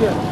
Yeah.